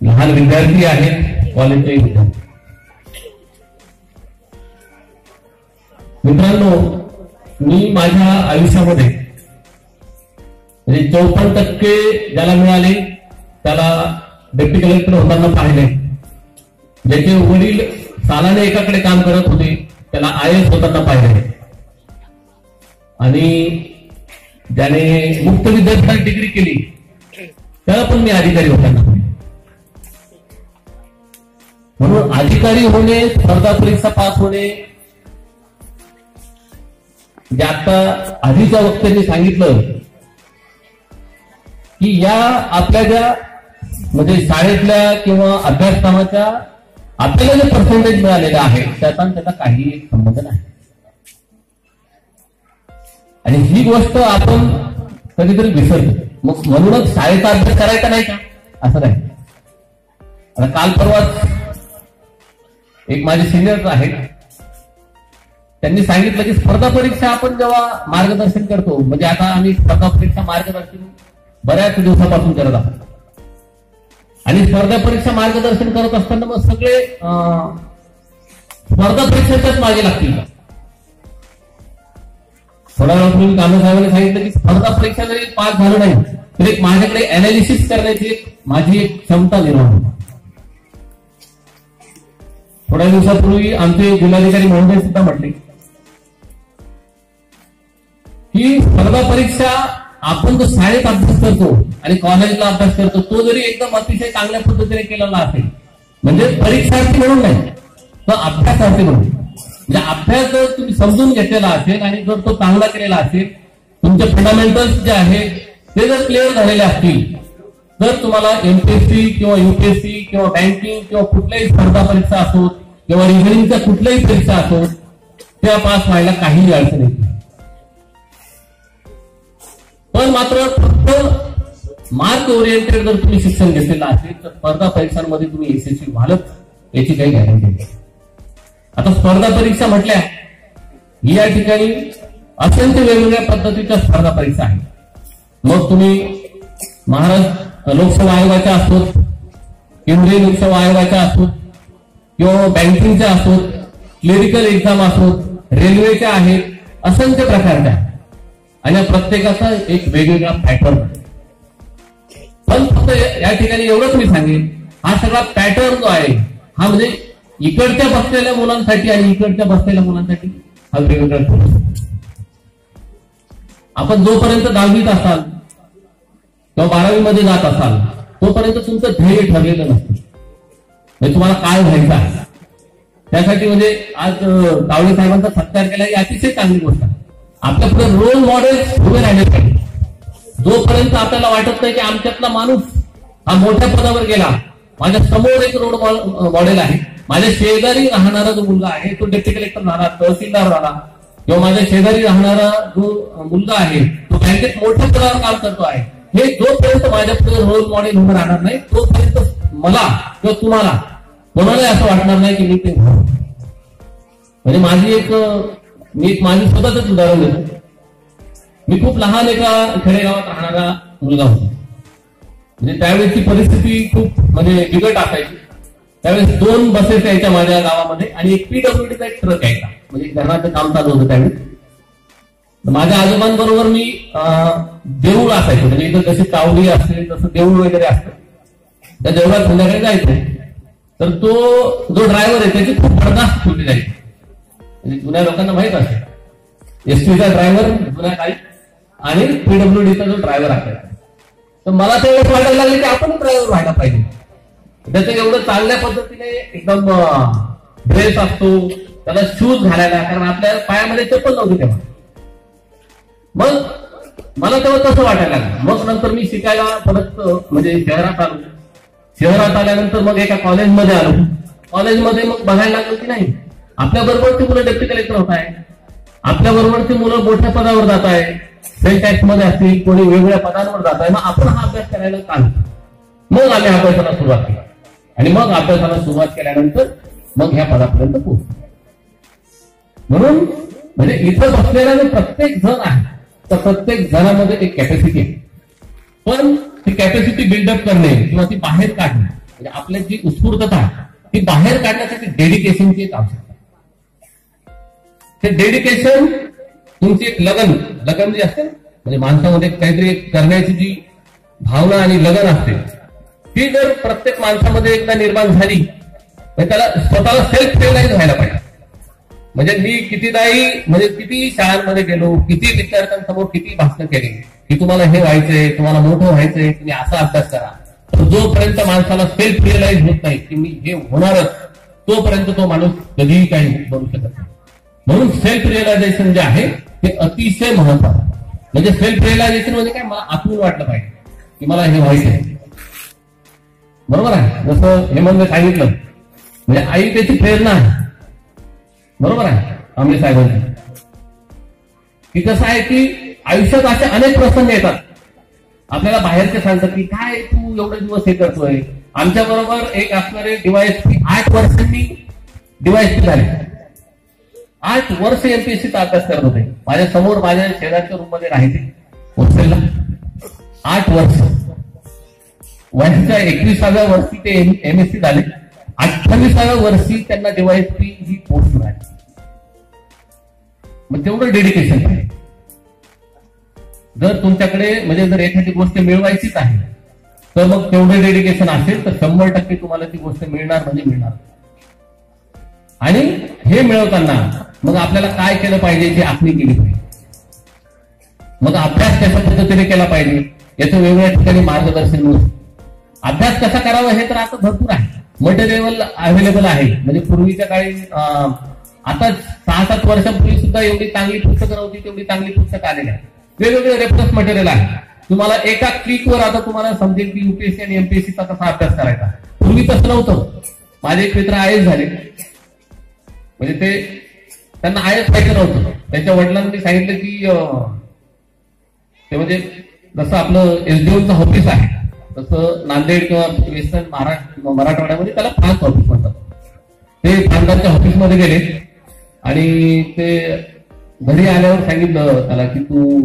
लहान विद्यार्थी आहेत कॉलेजचे विद्यार्थी. मित्रांनो मी माझ्या आयुष्यामध्ये म्हणजे चौपन्न टक्के ज्याला मिळाले त्याला डेप्टी कलेक्टर होताना पाहिले. ज्याचे वडील सालाने एकाकडे काम करत होते त्याला आय एस होताना पाहिले. आणि ज्याने मुक्त विद्यापीठात डिग्री केली त्याला पण मी अधिकारी होताना म्हणून अधिकारी होणे स्पर्धा परीक्षा पास होणे जे आता आधीच्या वक्त्यांनी सांगितलं की या आपल्या ज्या म्हणजे शाळेतल्या किंवा अभ्यासक्रमाच्या आपल्याला जे पर्सेंटेज मिळालेलं आहे त्याचा त्याचा काही संबंध नाही. आणि ही गोष्ट आपण कधीतरी विसरतो. मग म्हणूनच शाळेचा अभ्यास करायचा नाही का? असं नाही. आता काल परवाच एक माझे सिनियर आहेत. त्यांनी सांगितलं की स्पर्धा परीक्षा आपण जेव्हा मार्गदर्शन करतो म्हणजे आता आम्ही स्पर्धा परीक्षा मार्गदर्शन बऱ्याच दिवसापासून करत आहोत. आणि स्पर्धा परीक्षा मार्गदर्शन करत असताना मग सगळे स्पर्धा परीक्षेच्याच मागे लागतील. का? थोड्या वेळापूर्वी कामं साहेबांनी सांगितलं की स्पर्धा परीक्षा जरी पास झालं नाही तर एक माझ्याकडे अनालिसिस करण्याची एक माझी एक क्षमता निर्माण होती. थोड्या दिवसापूर्वी आमचे जिल्हाधिकारी महोदय सुद्धा म्हटले. ही स्पर्धा परीक्षा आपण जो शाळेत अभ्यास करतो आणि कॉलेजला अभ्यास करतो तो जरी एकदम अतिशय चांगल्या पद्धतीने केलेला असेल म्हणजे परीक्षार्थी म्हणून नाही तर अभ्यासार्थी म्हणून. म्हणजे अभ्यास जर तुम्ही समजून घेतलेला असेल आणि जर तो चांगला केलेला असेल तुमचे फंडामेंटल्स जे आहेत ते जर क्लिअर झालेले असतील जर तुम्हाला एमपीएससी किंवा युपीएससी किंवा बँकिंग किंवा कुठल्याही स्पर्धा परीक्षा असोत किंवा रिझनिंगच्या कुठल्याही परीक्षा असोत त्या पास व्हायला काहीही अडचण येत नाही. पण मात्र फक्त मार्क ओरिएंटेड जर तुम्ही शिक्षण घेतलेलं असेल तर स्पर्धा परीक्षांमध्ये तुम्ही यशस्वी व्हालच याची काही गॅरंटी नाही. आता स्पर्धा परीक्षा म्हटल्या या ठिकाणी असंख्य वेगवेगळ्या पद्धतीच्या स्पर्धा परीक्षा आहेत. मग तुम्ही महाराष्ट्र लोकसेवा आयोगाच्या असोत केंद्रीय लोकसेवा आयोगाच्या असोत किंवा बँकिंगच्या असोत क्लिरिकल एक्झाम असोत रेल्वेच्या आहेत असंख्य प्रकारच्या आहेत. आणि या प्रत्येकाचा एक वेगवेगळा पॅटर्न पण फक्त या ठिकाणी एवढंच मी सांगेन हा सगळा पॅटर्न जो आहे हा म्हणजे इकडच्या बसलेल्या मुलांसाठी आणि इकडच्या बसलेल्या मुलांसाठी हा वेगवेगळा आपण जोपर्यंत दहावीत असाल किंवा बारावीमध्ये जात असाल तोपर्यंत तुमचं ध्येय ठरलेलं नसतं. म्हणजे तुम्हाला काय व्हायचं आहे? त्यासाठी म्हणजे आज अं, तावडे साहेबांचा सत्कार केला ही अतिशय चांगली गोष्ट आहे. आपल्या रोल मॉडेल उभे राहिले पाहिजे. जोपर्यंत आपल्याला वाटत नाही की आमच्यातला माणूस हा मोठ्या पदावर गेला माझ्यासमोर एक रोल मॉडेल आहे. माझ्या शेजारी राहणारा जो मुलगा आहे तो डेप्टी कलेक्टर राहणार तहसीलदार राहणार. किंवा माझ्या शेजारी राहणारा जो मुलगा आहे तो बँकेत मोठ्या पदावर काम करतो आहे. हे जोपर्यंत माझ्या रोल मॉडेल उभं राहणार नाही तोपर्यंत मला किंवा तुम्हाला कोणालाही असं वाटणार नाही की मी ते म्हणजे माझी एक मी माझी स्वतःच उदाहरण देतो. मी खूप लहान एका खेडेगावात राहणारा मुलगा होतो. म्हणजे त्यावेळेची परिस्थिती खूप म्हणजे बिकट असायची. त्यावेळेस दोन बसेस यायच्या माझ्या गावामध्ये आणि एक पीडब्ल्यूडीचा एक ट्रक यायचा. म्हणजे घराचं काम चालू होतं त्यावेळेस माझ्या आजोबांबरोबर मी देऊळ असायचो. म्हणजे इथं जशी कावडी असते तसं देऊळ वगैरे असतं. त्या देवळात संध्याकाळी जायचं तर तो जो ड्रायव्हर आहे त्याची खूप बर्दास्त ठेवली जायची म्हणजे जुन्या लोकांना माहीत असेल. एसटीचा ड्रायव्हर जुन्या काळी आणि पीडब्ल्यूडीचा जो ड्रायव्हर असायचा. तर मला तेवढं वाटायला लागले की आपण ड्रायव्हर व्हायला पाहिजे. त्याचं एवढं चांगल्या पद्धतीने एकदम ड्रेस असतो. त्याला शूज घालायला. कारण आपल्या पायामध्ये चप्पल नव्हती तेव्हा. मग मला तेव्हा तसं वाटायला लागलं. मग नंतर मी शिकायला परत म्हणजे शहरात आलो. शहरात आल्यानंतर मग एका कॉलेजमध्ये आलो. कॉलेजमध्ये मग बघायला लागलो की नाही आपल्या बरोबरची मुलं डेप्टी कलेक्टर होत आहे. आपल्या बरोबरची मुलं मोठ्या पदावर जात आहे. सेल टॅक्समध्ये असतील कोणी वेगवेगळ्या पदांवर जात आहे. मग आपण हा अभ्यास करायला काल. मग आम्ही अभ्यासाला सुरुवात केली. आणि मग अभ्यासाला सुरुवात केल्यानंतर मग ह्या पदापर्यंत पोहोचलो. म्हणून म्हणजे इथं बसलेला जो प्रत्येक जण आहे. तर प्रत्येक जणामध्ये एक कॅपॅसिटी आहे. पण ती कॅपॅसिटी बिल्डअप करणे किंवा ती बाहेर काढणे म्हणजे आपल्या जी उत्स्फूर्तता आहे ती बाहेर काढण्यासाठी डेडिकेशनची एक आवश्यकता ते डेडिकेशन तुमची एक लगन लगन जी असते म्हणजे माणसामध्ये काहीतरी एक करण्याची जी भावना आणि लगन असते ती जर प्रत्येक माणसामध्ये एकदा निर्माण झाली तर त्याला स्वतःला सेल्फ रिअलाइज व्हायला पाहिजे. म्हणजे मी कितीदाही म्हणजे किती शाळांमध्ये गेलो किती विद्यार्थ्यांसमोर किती भाषण केली की तुम्हाला हे व्हायचंय तुम्हाला मोठं व्हायचंय तुम्ही असा अभ्यास करा. तर जोपर्यंत माणसाला सेल्फ रिअलाइज होत नाही की मी हे होणारच तोपर्यंत तो माणूस कधीही काही बनू शकत नाही. म्हणून सेल्फ रिअलायझेशन जे आहे ते अतिशय महत्वाचं म्हणजे सेल्फ रिअलायझेशन म्हणजे काय? मला आतून वाटलं पाहिजे की मला हे व्हायचं आहे बरोबर आहे? जसं हेमंत सांगितलं म्हणजे आई त्याची प्रेरणा आहे. बरोबर आहे? आमले साहेबांची की कसं आहे की आयुष्यात असे अनेक प्रसंग येतात. आपल्याला बाहेरचे सांगतात की काय तू एवढे दिवस हे करतोय? आमच्या बरोबर एक असणारे डीवायएसपी आठ वर्षांनी डीवायएसपी झाले. आठ वर्ष एमपीएससीचा अभ्यास करत होते. माझ्यासमोर माझ्या शेजारच्या रूममध्ये राहिले. हॉस्टेलला. आठ वर्ष. वयाच्या एकविसाव्या वर्षी ते एमएससी झाले. अठ्ठावीसाव्या वर्षी त्यांना डीवायएसपी ही पोस्ट मिळाली. मग तेवढं डेडिकेशन आहे. जर तुमच्याकडे म्हणजे जर एखादी गोष्ट मिळवायचीच आहे तर मग तेवढं डेडिकेशन असेल तर शंभर टक्के तुम्हाला ती गोष्ट मिळणार म्हणजे मिळणार. आणि हे मिळवताना मग आपल्याला काय केलं पाहिजे याची आखणी केली पाहिजे. मग अभ्यास कशा पद्धतीने केला पाहिजे याचं वेगवेगळ्या ठिकाणी मार्गदर्शन मिळू अभ्यास कसा करावा हे तर आता भरपूर आहे. मटेरियल अवेलेबल आहे. म्हणजे पूर्वीच्या काळी अं, आता सहा सात वर्षांपूर्वी सुद्धा एवढी चांगली पुस्तकं नव्हती तेवढी चांगली पुस्तकं आलेली आहे वेगवेगळे रेफरन्स मटेरियल आहे तुम्हाला एका क्लिकवर आता तुम्हाला समजेल की युपीएससी आणि एमपीएससीचा कसा अभ्यास करायचा. पूर्वी तसं नव्हतं. माझे एक मित्र आयएस झाले. म्हणजे ते त्यांना आयएस पाहिजे नव्हतं. त्यांच्या वडिलांनी सांगितलं की ते म्हणजे जसं आपलं एसडीओचं ऑफिस आहे तसं नांदेड किंवा वेस्टर्न महाराष्ट्र मराठवाड्यामध्ये त्याला फ्रान्स ऑफिस म्हणतात. ते प्रांतांच्या ऑफिसमध्ये गेले. आणि ते घरी आल्यावर सांगितलं त्याला की तू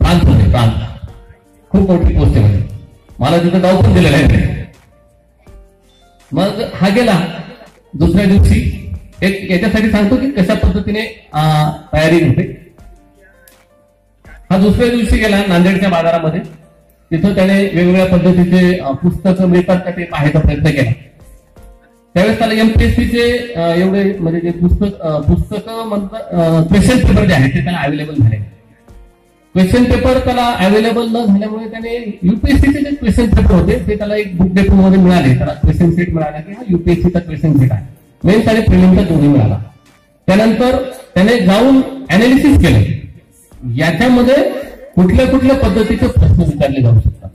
प्रांत होते प्रांत. खूप मोठी पोस्ट आहे म्हणजे मला तिथं नाव पण दिलेलं आहे मग हा गेला दुसऱ्या दिवशी. एक याच्यासाठी सांगतो की कशा पद्धतीने तयारी होते. हा दुसऱ्या दिवशी गेला नांदेडच्या बाजारामध्ये. तिथं त्याने वेगवेगळ्या पद्धतीचे पुस्तकं मिळतात का ते पाहायचा प्रयत्न केला. त्यावेळेस त्याला एमपीएससीचे एवढे म्हणजे जे पुस्तक पुस्तकं म्हणतात क्वेश्चन पेपर जे आहेत ते त्याला अवेलेबल झाले. क्वेश्चन पेपर त्याला अवेलेबल न झाल्यामुळे त्याने युपीएससीचे जे क्वेश्चन पेपर होते ते त्याला एक बुक डेपो मध्ये मिळाले. त्याला क्वेश्चन सेट मिळाला की हा युपीएससीचा क्वेश्चन सेट आहे. मेन्स आणि प्रिलिमचा दोन्ही मिळाला. त्यानंतर त्याने जाऊन अनालिसिस केलं. याच्यामध्ये कुठल्या कुठल्या पद्धतीचे प्रश्न विचारले जाऊ शकतात.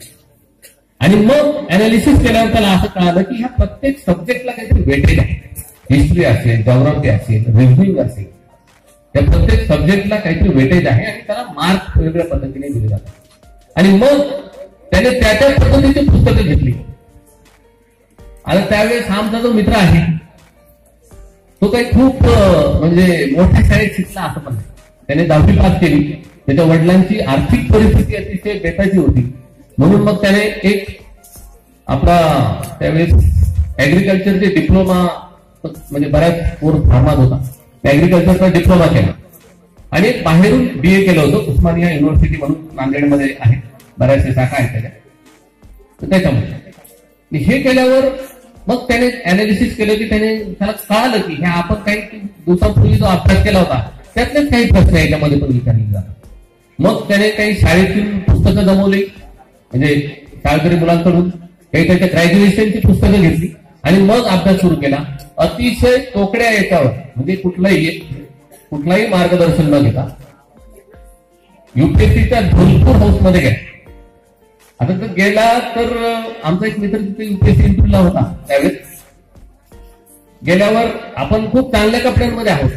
आणि मग अनालिसिस केल्यावर त्याला असं कळालं की ह्या प्रत्येक सब्जेक्टला काहीतरी वेटेज आहे. हिस्ट्री असेल जॉग्राफी असेल रिव्ह्यू असेल. त्या प्रत्येक सब्जेक्टला काहीतरी वेटेज आहे आणि त्याला मार्क वेगवेगळ्या पद्धतीने दिले जातात. आणि मग त्याने त्या त्या पद्धतीची पुस्तकं घेतली. आता त्यावेळेस हा आमचा जो मित्र आहे तो काही खूप म्हणजे मोठ्या शाळेत शिकला असं पण नाही. त्याने दहावी पास केली. त्याच्या वडिलांची आर्थिक परिस्थिती अतिशय बेताची होती. म्हणून मग त्याने एक आपला त्यावेळेस ऍग्रिकल्चरचे डिप्लोमा म्हणजे बऱ्याच कोर्स फार्मात होता. ऍग्रिकल्चरचा डिप्लोमा केला. आणि एक बाहेरून बी ए केलं होतं. उस्मानिया युनिव्हर्सिटी म्हणून नांदेडमध्ये आहे. बऱ्याचशा शाखा आहेत त्याच्या. तर त्याच्यामध्ये. हे केल्यावर मग त्याने अनालिसिस केलं की त्याने त्याला कळालं की हे आपण काही दिवसांपूर्वी जो अभ्यास केला होता त्यातलेच काही प्रश्न याच्यामध्ये पण विचारले जातात. मग त्याने काही शाळेतील पुस्तकं जमवली. म्हणजे शाळकरी मुलांकडून काही त्यांच्या ग्रॅज्युएशनची पुस्तकं घेतली आणि मग अभ्यास सुरू केला. अतिशय तोकड्या याच्यावर म्हणजे कुठलाही कुठलाही मार्गदर्शन न घेता युपीएससीच्या धोलपूर हाऊसमध्ये गेला. आता तर गेला तर आमचा एक मित्र तिथे युपीएससी इंटरव्ह्यूला होता त्यावेळेस. गेल्यावर आपण खूप चांगल्या कपड्यांमध्ये आहोत.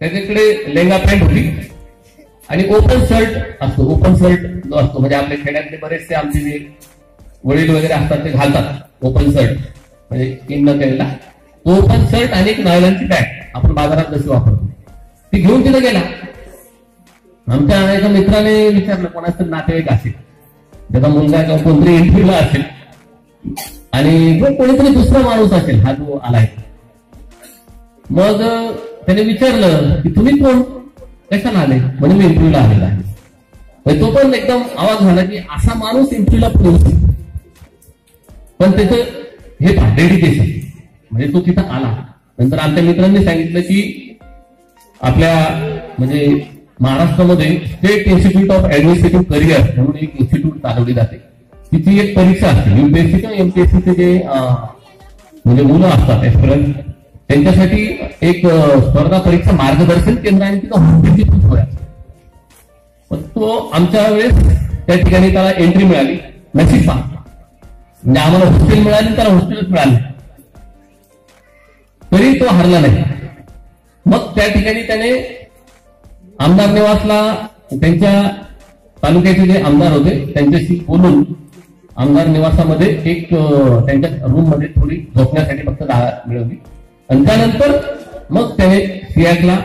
त्याच्याकडे लेंगा पॅन्ट होती. आणि ओपन शर्ट असतो ओपन शर्ट जो असतो म्हणजे आपल्या खेड्यातले बरेचसे आमचे जे वडील वगैरे असतात ते घालतात ओपन शर्ट म्हणजे इन न केलेला ओपन शर्ट आणि एक नायलांची बॅग आपण बाजारात जशी वापरतो. ती घेऊन तिथे गेला. आमच्या एका मित्राने विचारलं कोणाचं नातेवाईक असेल. त्याचा मुलगा किंवा कोणतरी एंट्रीला असेल. आणि कोणीतरी दुसरा माणूस असेल हा जो आलाय. मग त्याने विचारलं की तुम्ही कोण? कशाला आले? म्हणजे मी इंटरव्ह्यूला आलेला आहे. म्हणजे तो पण एकदम आवाज झाला की असा माणूस इंटरव्ह्यूला पण पण त्याचं हे डेडिकेशन म्हणजे तो तिथं आला. नंतर आमच्या मित्रांनी सांगितलं की आपल्या म्हणजे महाराष्ट्रामध्ये state institute of administrative career म्हणून एक इन्स्टिट्यूट चालवली जाते. तिची एक परीक्षा असते. युपीएससी किंवा एमपीएससीचे जे म्हणजे मुलं असतात एस्पिरंट त्यांच्यासाठी एक स्पर्धा परीक्षा मार्गदर्शन केंद्र आणि तिथं हॉस्टेलची पण पण तो आमच्या वेळेस त्या ठिकाणी त्याला एंट्री मिळाली. नशीब पहा म्हणजे आम्हाला हॉस्टेल मिळाली त्याला हॉस्टेलच मिळाले. तरी तो हरला नाही. मग त्या ठिकाणी त्याने आमदार निवासला त्यांच्या तालुक्याचे जे आमदार होते त्यांच्याशी बोलून आमदार निवासामध्ये एक त्यांच्या रूममध्ये थोडी झोपण्यासाठी फक्त जागा मिळवली. आणि त्यानंतर मग त्याने सियाकला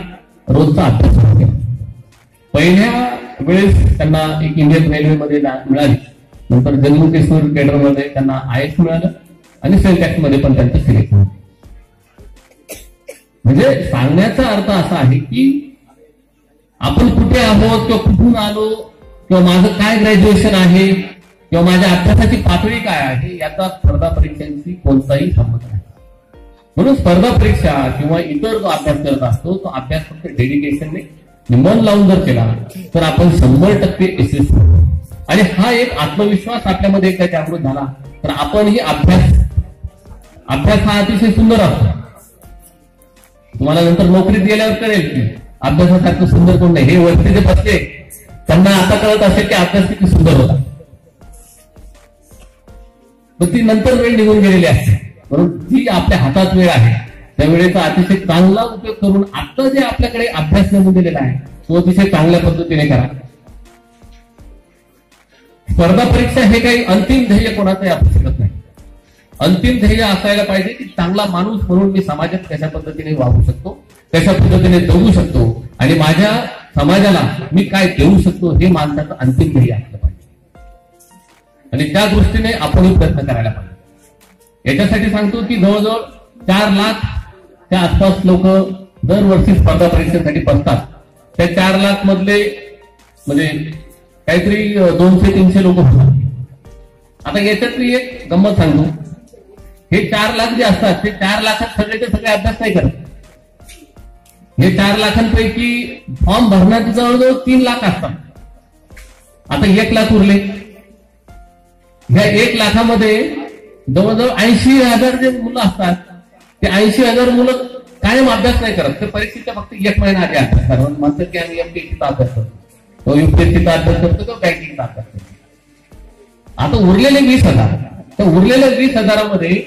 रोजचा अभ्यास केला. पहिल्या वेळेस त्यांना एक इंडियन रेल्वेमध्ये मिळाली. नंतर जम्मू काश्मीर केडरमध्ये त्यांना आय एस मिळालं आणि सेंटॅक्समध्ये पण त्यांचं सिलेक्ट झालं. म्हणजे सांगण्याचा अर्थ असा आहे की आपण कुठे आहोत किंवा कुठून आलो किंवा माझं काय ग्रॅज्युएशन आहे किंवा माझ्या अभ्यासाची पातळी काय आहे याचा स्पर्धा परीक्षांशी कोणताही संबंध नाही. म्हणून स्पर्धा परीक्षा किंवा इतर जो अभ्यास करत असतो तो अभ्यास फक्त डेडिकेशनने मन लावून जर केला तर आपण शंभर टक्के यशस्वी आणि हा एक आत्मविश्वास आपल्यामध्ये एकदा जागृत झाला तर आपणही अभ्यास अभ्यास हा अतिशय सुंदर असतो. तुम्हाला नंतर नोकरीत गेल्यावर कळेल की अभ्यासासारखं सुंदर कोण नाही. हे वरती जे बसले त्यांना आता कळत असेल की अभ्यास किती सुंदर होता. पण ती नंतर वेळ निघून गेलेली असते. परंतु जी आपल्या हातात वेळ आहे. त्या वेळेचा अतिशय चांगला उपयोग करून आता जे आपल्याकडे अभ्यास नेमून दिलेला आहे तो अतिशय चांगल्या पद्धतीने करा. स्पर्धा परीक्षा हे काही अंतिम ध्येय कोणाचंही असू शकत नाही. अंतिम ध्येय असायला पाहिजे की चांगला माणूस म्हणून मी समाजात कशा पद्धतीने वागू शकतो कशा पद्धतीने जगू शकतो आणि माझ्या समाजाला मी काय देऊ शकतो हे माणसाचं अंतिम ध्येय असलं पाहिजे. आणि त्या दृष्टीने आपणही प्रयत्न करायला पाहिजे. याच्यासाठी सांगतो की जवळजवळ चार लाख त्या आसपास लोक दरवर्षी स्पर्धा परीक्षेसाठी बसतात. त्या चार लाख मधले म्हणजे काहीतरी दोनशे तीनशे लोक होतात. आता याच्यातली एक गंमत सांगतो. हे चार लाख जे असतात ते चार लाखात सगळ्याचे सगळे अभ्यास नाही करत. हे चार लाखांपैकी फॉर्म भरण्याचे जवळजवळ तीन लाख असतात. आता एक लाख उरले. ह्या एक लाखामध्ये जवळजवळ ऐंशी हजार जे मुलं असतात ते ऐंशी हजार मुलं कायम अभ्यास नाही करत. ते परीक्षेच्या फक्त एक महिना आधी अभ्यास करतात. म्हणतात की आम्ही एमपीएससीचा अभ्यास करतो. तो युपीएससीचा अभ्यास करतो तो बँकिंगचा अभ्यास करतो. आता उरलेले वीस हजार. तर उरलेल्या वीस हजारामध्ये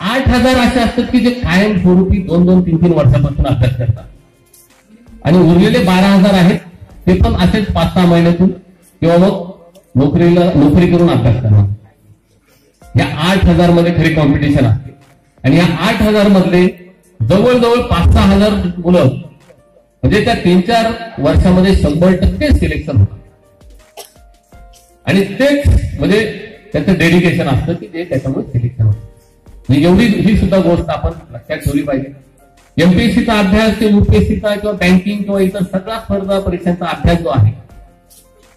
आठ हजार असे असतात की जे कायम स्वरूपी दोन दोन तीन तीन वर्षापासून अभ्यास करतात. आणि उरलेले बारा हजार आहेत ते पण असेच पाच सहा महिन्यातून किंवा मग नोकरीला नोकरी करून अभ्यास करणार या आठ हजारमध्ये खरी कॉम्पिटिशन असते आणि या आठ हजार मधले जवळजवळ पाच सहा हजार मुलं म्हणजे त्या तीन चार वर्षामध्ये शंभर टक्के सिलेक्शन होतं आणि तेच म्हणजे त्यांचं डेडिकेशन असतं की ते त्याच्यामुळे सिलेक्शन होतं. म्हणजे एवढी ही सुद्धा गोष्ट आपण लक्षात ठेवली पाहिजे. एमपीएससीचा अभ्यास किंवा युपीएससीचा किंवा बँकिंग किंवा इतर सगळ्या स्पर्धा परीक्षांचा अभ्यास जो आहे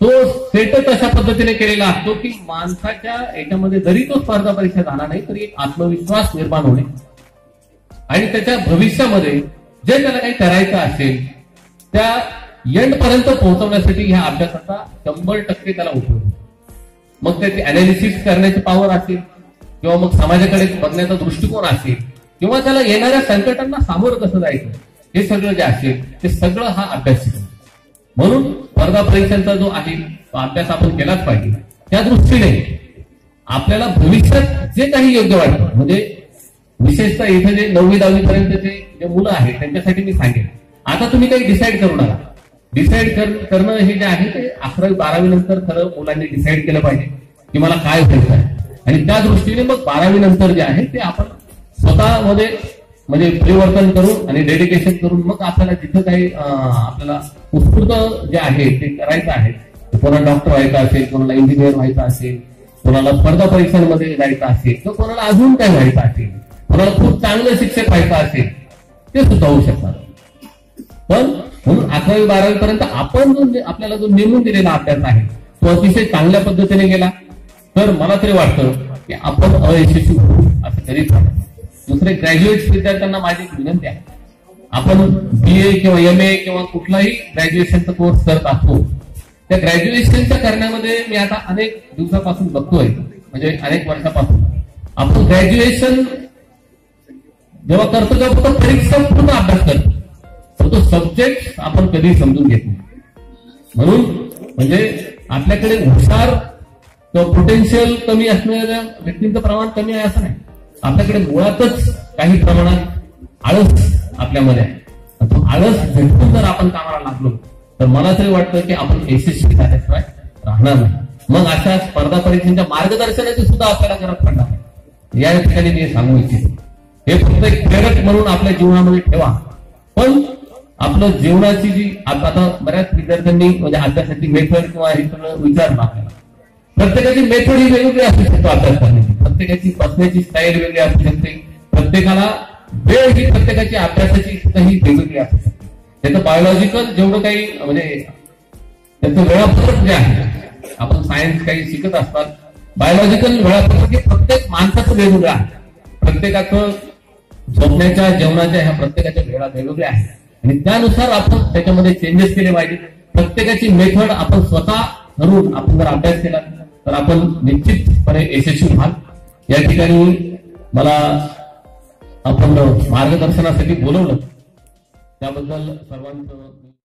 तो सेटच अशा पद्धतीने केलेला असतो की माणसाच्या याच्यामध्ये जरी तो स्पर्धा परीक्षा झाला नाही तरी एक आत्मविश्वास निर्माण होणे. आणि त्याच्या भविष्यामध्ये जे त्याला काही करायचं असेल त्या एंड पर्यंत पोहोचवण्यासाठी ह्या अभ्यासाचा शंभर टक्के त्याला उपयोग मग त्याची अनालिसिस करण्याची पॉवर असेल किंवा मग समाजाकडे बघण्याचा दृष्टिकोन असेल किंवा त्याला येणाऱ्या संकटांना सामोरं कसं जायचं हे सगळं जे असेल ते सगळं हा अभ्यास म्हणून स्पर्धा परीक्षांचा जो आहे तो अभ्यास आपण केलाच पाहिजे. त्या दृष्टीने आपल्याला भविष्यात जे काही योग्य वाटतं म्हणजे विशेषतः इथे जे नववी दहावी पर्यंतचे जे मुलं आहेत त्यांच्यासाठी मी सांगेन. आता तुम्ही काही डिसाईड करू नका. डिसाईड करणं हे जे आहे ते अकरावी बारावी नंतर खरं मुलांनी डिसाईड केलं पाहिजे की मला काय व्हायचं आहे आणि त्या दृष्टीने मग बारावी नंतर जे आहे ते आपण स्वतःमध्ये म्हणजे परिवर्तन करून आणि डेडिकेशन करून मग आपल्याला जिथं काही आपल्याला उत्स्फूर्त जे आहे ते करायचं आहे कोणाला डॉक्टर व्हायचं असेल कोणाला इंजिनियर व्हायचं असेल कोणाला स्पर्धा परीक्षांमध्ये जायचं असेल किंवा कोणाला अजून काय व्हायचं असेल कोणाला खूप चांगलं शिक्षक व्हायचं असेल ते सुद्धा होऊ शकतात. पण म्हणून अकरावी बारावी पर्यंत आपण जो आपल्याला जो नेमून दिलेला अभ्यास आहे तो अतिशय चांगल्या पद्धतीने गेला. तर मला तरी वाटतं की आपण अयशस्वी होऊ असं तरी दुसरे ग्रॅज्युएट विद्यार्थ्यांना माझी एक विनंती आहे. आपण बी ए किंवा एम ए किंवा कुठलाही ग्रॅज्युएशनचा कोर्स करत असतो त्या ग्रॅज्युएशनच्या करण्यामध्ये मी आता अनेक दिवसापासून बघतोय म्हणजे अनेक वर्षापासून. आपण ग्रॅज्युएशन जेव्हा करतो तेव्हा फक्त परीक्षा पूर्ण अभ्यास करतो. तो सब्जेक्ट आपण कधी समजून घेत नाही. म्हणून म्हणजे आपल्याकडे हुशार किंवा पोटेन्शियल कमी असणाऱ्या व्यक्तींचं प्रमाण कमी आहे असं नाही. आपल्याकडे मुळातच काही प्रमाणात आळस आपल्यामध्ये आहे. तो आळस झटकून जर आपण कामाला लागलो तर मला तरी वाटतं की आपण यशस्वी झाल्याशिवाय राहणार नाही. मग अशा स्पर्धा परीक्षेच्या मार्गदर्शनाची सुद्धा आपल्याला गरज पडणार नाही. या ठिकाणी मी सांगू इच्छितो. हे फक्त एक प्रेरक म्हणून आपल्या जीवनामध्ये ठेवा. पण आपलं जीवनाची जी आता आता बऱ्याच विद्यार्थ्यांनी म्हणजे अभ्यासाची मेथड किंवा हे सगळं विचारलं आपल्याला. प्रत्येकाची मेथड ही वेगवेगळी असू शकतो अभ्यास करण्याची. प्रत्येकाची बसण्याची स्टाईल वेगळी असू शकते. प्रत्येकाला वेळ ही प्रत्येकाची अभ्यासाची ही वेगवेगळी असू शकते. त्याचं बायोलॉजिकल जेवढं काही म्हणजे त्याचं वेळापत्रक जे आहे आपण सायन्स काही शिकत असतात बायोलॉजिकल वेळापत्रक हे प्रत्येक माणसाचं वेगवेगळं आहे. प्रत्येकाचं झोपण्याच्या जेवणाच्या ह्या प्रत्येकाच्या वेळा वेगवेगळ्या आहेत. आणि त्यानुसार आपण त्याच्यामध्ये चेंजेस केले पाहिजे प्रत्येकाची मेथड आपण स्वतः ठरवून आपण जर अभ्यास केला तर आपण निश्चितपणे यशस्वी व्हाल. या ठिकाणी मला आपण मार्गदर्शनासाठी बोलवलं. त्याबद्दल सर्वांचं